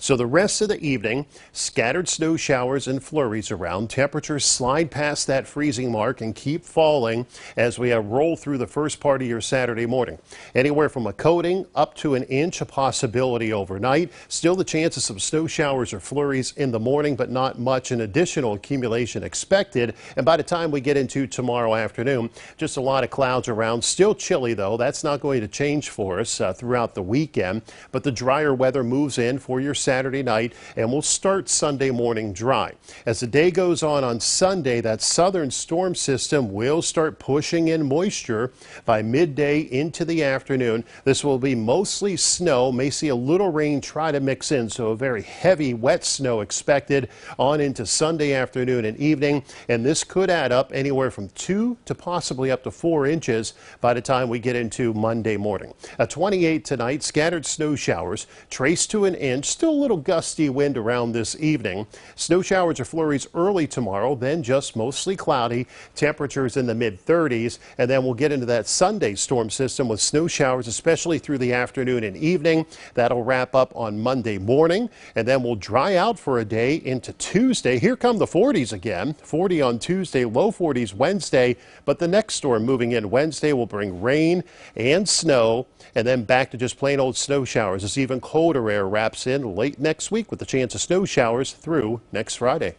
So the rest of the evening, scattered snow showers and flurries around. Temperatures slide past that freezing mark and keep falling as we roll through the first part of your Saturday morning. Anywhere from a coating up to an inch, a possibility overnight. Still the chance of some snow showers or flurries in the morning, but not much an additional accumulation expected. And by the time we get into tomorrow afternoon, just a lot of clouds around. Still chilly though. That's not going to change for us uh, throughout the weekend, but the drier weather moves in for your Saturday night and will start Sunday morning dry. As the day goes on on Sunday, that southern storm system will start pushing in moisture by midday into the afternoon. This will be mostly snow, may see a little rain try to mix in, so a very heavy wet snow expected on into Sunday afternoon and evening, and this could add up anywhere from two to possibly up to four inches by the time we get into Monday morning. A 28 tonight, scattered snow showers, traced to an inch, still little gusty wind around this evening. Snow showers or flurries early tomorrow, then just mostly cloudy. Temperatures in the mid 30s. And then we'll get into that Sunday storm system with snow showers, especially through the afternoon and evening. That'll wrap up on Monday morning. And then we'll dry out for a day into Tuesday. Here come the 40s again. 40 on Tuesday, low 40s Wednesday. But the next storm moving in Wednesday will bring rain and snow. And then back to just plain old snow showers as even colder air wraps in late next week with the chance of snow showers through next Friday.